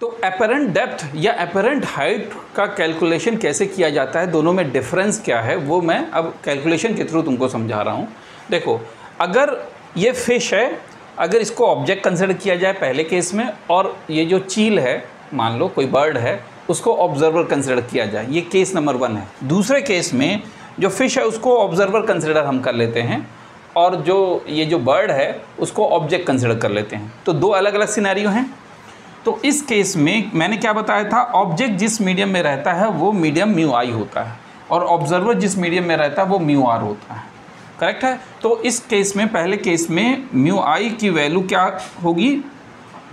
तो apparent depth या apparent height का कैलकुलेशन कैसे किया जाता है? दोनों में डिफरेंस क्या है? वो मैं अब कैलकुलेशन के थ्रू तुमको समझा रहा हूँ। देखो, अगर ये फ़िश है, अगर इसको ऑब्जेक्ट कंसिडर किया जाए पहले केस में, और ये जो चील है, मान लो कोई बर्ड है, उसको ऑब्जर्वर कंसिडर किया जाए। ये केस नंबर वन है। दूसरे केस में जो फ़िश है, उसको ऑब्जर्वर कंसिडर हम कर लेते हैं, और जो ये जो बर्ड है, उसको ऑब्जेक्ट कंसिडर कर लेते हैं। तो दो अलग अलग सिनेरियो हैं। तो इस केस में मैंने क्या बताया था ऑब्जेक्ट जिस मीडियम में रहता है वो मीडियम म्यू आई होता है और ऑब्जर्वर जिस मीडियम में रहता है वो म्यू आर होता है। करेक्ट है? तो इस केस में पहले केस में म्यू आई की वैल्यू क्या होगी?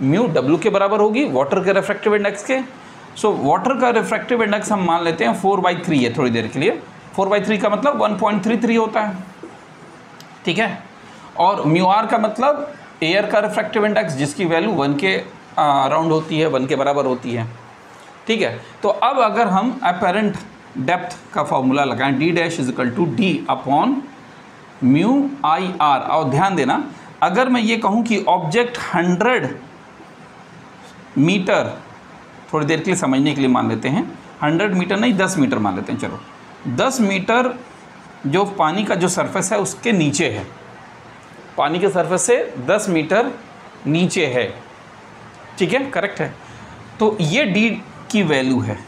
म्यू डब्ल्यू के बराबर होगी वाटर के रिफ्रैक्टिव इंडेक्स के। सो so, वाटर का रिफ्रैक्टिव इंडेक्स हम मान लेते हैं फोर बाई थ्री है थोड़ी देर के लिए। फोर बाई थ्री का मतलब वन पॉइंट थ्री थ्री होता है। ठीक है? और म्यू आर का मतलब एयर का रिफ्रैक्टिव इंडेक्स जिसकी वैल्यू वन के अराउंड होती है वन के बराबर होती है। ठीक है? तो अब अगर हम अपेरेंट डेप्थ का फॉर्मूला लगाएँ D dash is equal to D upon mu I R और ध्यान देना, अगर मैं ये कहूँ कि ऑब्जेक्ट हंड्रेड मीटर थोड़ी देर के लिए समझने के लिए मान लेते हैं हंड्रेड मीटर नहीं, दस मीटर मान लेते हैं, चलो। दस मीटर जो पानी का जो सरफेस है, उसके नीचे है। पानी के सरफेस से दस मीटर नीचे है। ठीक है? करेक्ट है. तो ये डी की वैल्यू है.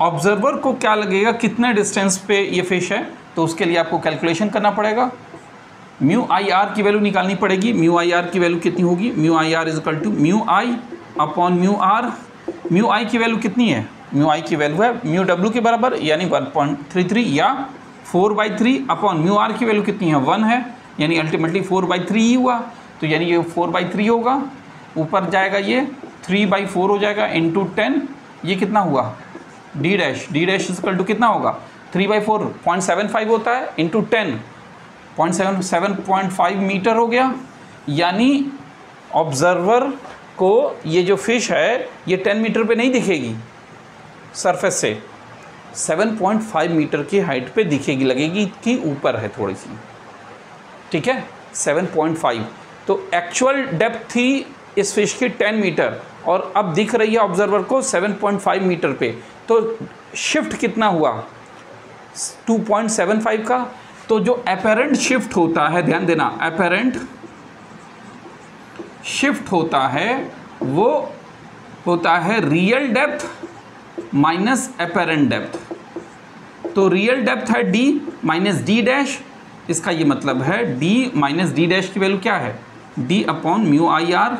ऑब्जर्वर को क्या लगेगा? कितने डिस्टेंस पे ये फ़िश है? तो उसके लिए आपको कैलकुलेशन करना पड़ेगा. म्यू आई आर की वैल्यू निकालनी पड़ेगी. म्यू आई आर की वैल्यू कितनी होगी? Mu I R is equal to mu I upon mu R mu I की वैल्यू कितनी है? म्यू आई की वैल्यू है म्यू डब्ल्यू के बराबर, यानी वन पॉइंट थ्री थ्री या four by three upon mu R की वैल्यू कितनी है? वन है. यानी अल्टीमेटली फोर बाई थ्री ही हुआ. तो यानी ये फोर बाई थ्री होगा. ऊपर जाएगा ये थ्री बाई फोर हो जाएगा इंटू टेन ये कितना हुआ? D dash D dash is equal to कितना होगा? Three by four point seven five होता है into ten point seven seven point five metre हो गया. यानी ऑब्जर्वर को ये जो फ़िश है, ये टेन मीटर पे नहीं दिखेगी. सरफेस से. सेवन पॉइंट फाइव मीटर की हाइट पे दिखेगी, लगेगी कि ऊपर है थोड़ी सी. ठीक है? सेवन पॉइंट फाइव तो एक्चुअल डेप्थ थी इस फ़िश की 10 मीटर, और अब दिख रही है ऑब्जर्वर को 7.5 मीटर पे। तो शिफ्ट कितना हुआ? 2.75 का। तो जो अपेरेंट शिफ्ट होता है, ध्यान देना अपेरेंट शिफ्ट होता है, वो होता है real depth minus apparent depth तो रियल डेप्थ है डी माइनस डी डैश इसका ये मतलब है डी माइनस डी डैश की वैल्यू क्या है? D upon mu I R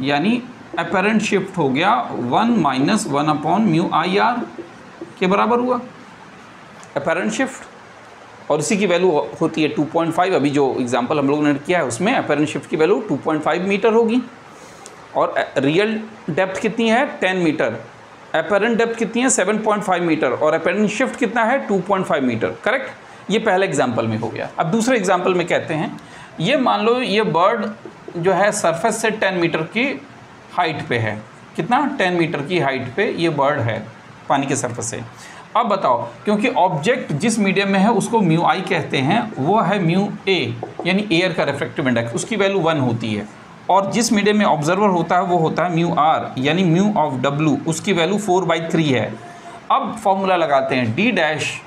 यानी अपेरेंट शिफ्ट हो गया one minus one upon mu I R के बराबर हुआ। अपेरेंट शिफ्ट और इसी की वैल्यू होती है 2.5 अभी जो एग्जांपल हम लोगों ने किया है, उसमें अपेरेंट शिफ्ट की वैल्यू 2.5 मीटर होगी। और रियल डेप्थ कितनी है? टेन मीटर अपेरेंट डेप्थ कितनी है? 7.5 मीटर और अपेरेंट शिफ्ट कितना है? 2.5 मीटर करेक्ट ये पहले एग्ज़ाम्पल में हो गया। अब दूसरे एग्ज़ाम्पल में कहते हैं ये मान लो ये बर्ड जो है सरफेस से टेन मीटर की हाइट पे है। कितना? टेन मीटर की हाइट पे ये बर्ड है, पानी के सरफेस से। अब बताओ, क्योंकि ऑब्जेक्ट जिस मीडियम में है, उसको म्यू आई कहते हैं, वो है म्यू ए, यानी एयर का रिफ्लेक्टिव इंडेक्स। उसकी वैल्यू वन होती है। और जिस मीडियम में ऑब्जर्वर होता है, वो होता है म्यू आर, यानी म्यू ऑफ़ डब्लू। उसकी वैल्यू फोर बाई थ्री है। अब फॉर्मूला लगाते हैं, डी डैश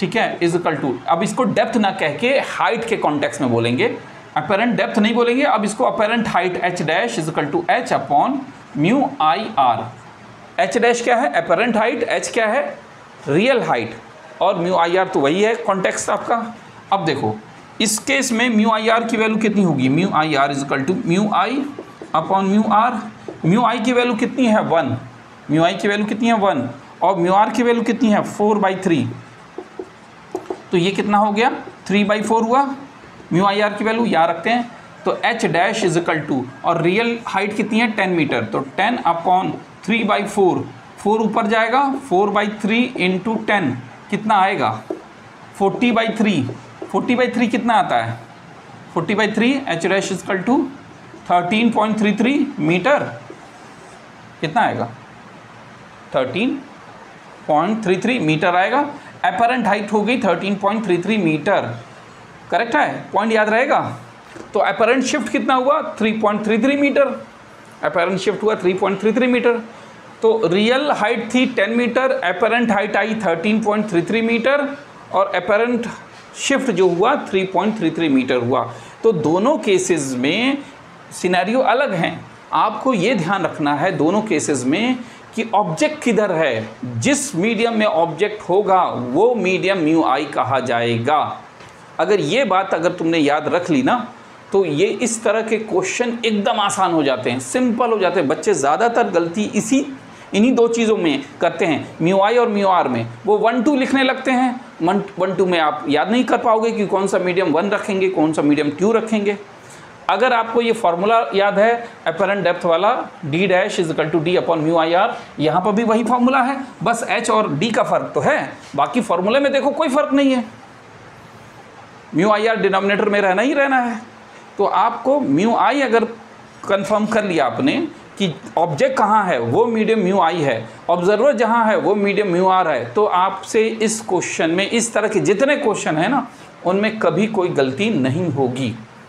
ठीक है इजिकल टू अब इसको डेप्थ ना कह के हाइट के कॉन्टेक्स्ट में बोलेंगे। अपेरेंट डेप्थ नहीं बोलेंगे, अब इसको apparent height H dash equal to H upon mu I R H dash क्या है? अपेरेंट हाइट एच क्या है? रियल हाइट और म्यू आई आर तो वही है कॉन्टेक्स्ट आपका। अब देखो, इस केस में म्यू आई आर की वैल्यू कितनी होगी? Mu I R equal to mu I upon mu R mu I की वैल्यू कितनी है? वन म्यू आई की वैल्यू कितनी है? वन और म्यू आर की वैल्यू कितनी है? फोर बाई थ्री तो ये कितना हो गया? थ्री बाई फोर हुआ। म्यू आई आर की वैल्यू यहाँ रखते हैं। तो H dash is equal to और रियल हाइट कितनी है? Ten meter so ten upon three by four four ऊपर जाएगा। Four by three into ten कितना आएगा? Forty by three forty by three कितना आता है? Forty by three H dash is equal to thirteen point three three meter कितना आएगा? Thirteen point three three metre आएगा। अपेरेंट हाइट हो गई thirteen point three three metre correct है? Point याद रहेगा? तो अपेरेंट शिफ्ट कितना हुआ? 3.33 मीटर अपेरेंट शिफ्ट हुआ 3.33 मीटर तो रियल हाइट थी 10 मीटर अपेरेंट हाइट आई 13.33 मीटर और अपेरेंट शिफ्ट जो हुआ 3.33 मीटर हुआ। तो दोनों केसेस में सिनेरियो अलग हैं। आपको ये ध्यान रखना है, दोनों केसेस में कि ऑब्जेक्ट किधर है? जिस मीडियम में ऑब्जेक्ट होगा, वो मीडियम म्यू आई कहा जाएगा। अगर ये बात अगर तुमने याद रख ली ना तो ये इस तरह के क्वेश्चन एकदम आसान हो जाते हैं। सिंपल हो जाते हैं। बच्चे ज़्यादातर गलती इसी, इन्हीं दो चीज़ों में करते हैं। म्यू आई और म्यू आर में। वो वन टू लिखने लगते हैं। वन वन टू में आप याद नहीं कर पाओगे कि कौन सा मीडियम वन रखेंगे, कौन सा मीडियम टू रखेंगे। अगर आपको ये फॉर्मूला याद है अपेरेंट डेप्थ वाला D dash is to D upon mu I R यहाँ पर भी वही फॉर्मूला है। बस एच और डी का फ़र्क तो है। बाकी फॉर्मूले में देखो, कोई फ़र्क नहीं है। म्यू आई आर डिनोमिनेटर में रहना ही रहना है। तो आपको म्यू आई अगर कंफर्म कर लिया आपने कि ऑब्जेक्ट कहाँ है, वो मीडियम म्यू आई है। ऑब्जर्वर जहाँ है, वो मीडियम म्यू आर है। तो आपसे इस क्वेश्चन में, इस तरह के जितने क्वेश्चन हैं ना, उनमें कभी कोई गलती नहीं होगी।